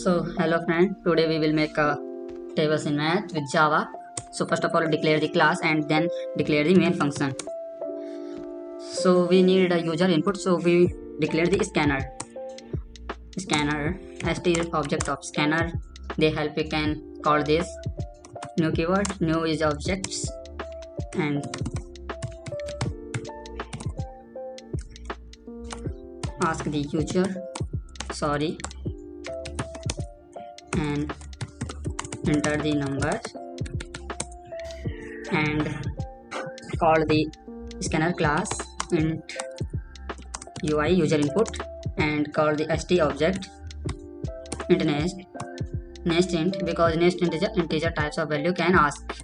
So hello friend, today we will make a tables in math with Java. So first of all declare the class and then declare the main function. So we need a user input so we declare the scanner. Scanner st object of scanner. They help you can call this new keyword. New is objects and ask the user sorry and enter the numbers. And call the scanner class int ui user input and call the st object int next next int because next integer integer types of value can ask.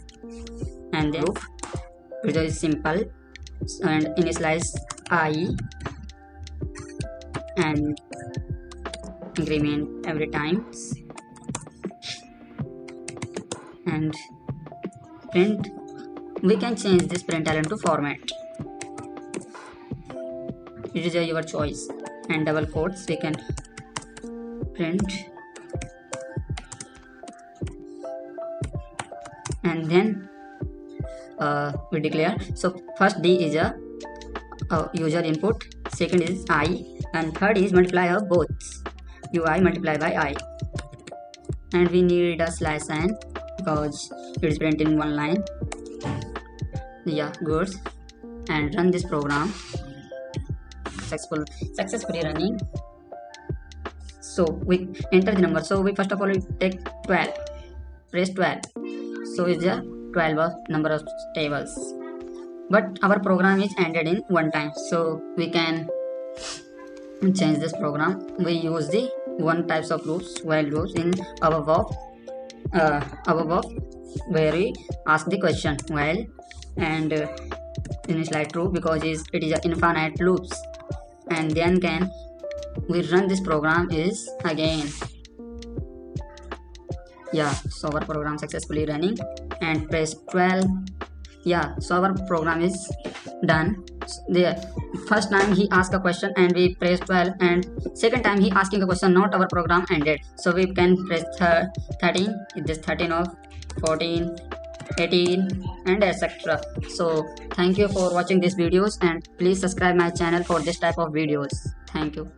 And then it is simple and initialize i and increment every time and print. We can change this print println to format. It is your choice. And double quotes we can print. And then uh, we declare. So first d is a, user input. Second is i. And third is multiply of both. Ui multiply by i. And we need a slash n because it is printed in one line. Yeah good. And run this program. Successful successfully running. So we enter the number. So we first of all we take 12 press 12 so is a 12 of number of tables. But our program is ended in one time. So we can change this program. We use the one types of loops while loops in above of uh, above where we ask the question while and uh, initialize true because is it is infinite loops. And then can we run this program is again. Yeah so our program successfully running and press 12 yeah so our program is done the first time he asked a question and we press 12 and second time he asking a question not our program ended. So we can press 13 it is 13 of 14 18 and etc so thank you for watching these videos and please subscribe my channel for this type of videos. Thank you